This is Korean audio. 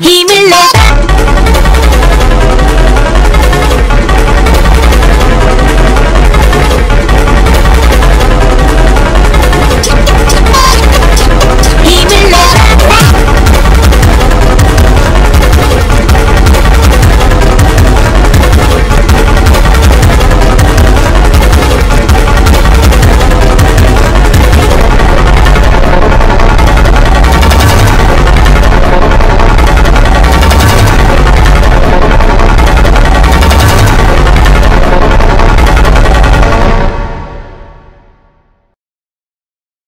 힘을 내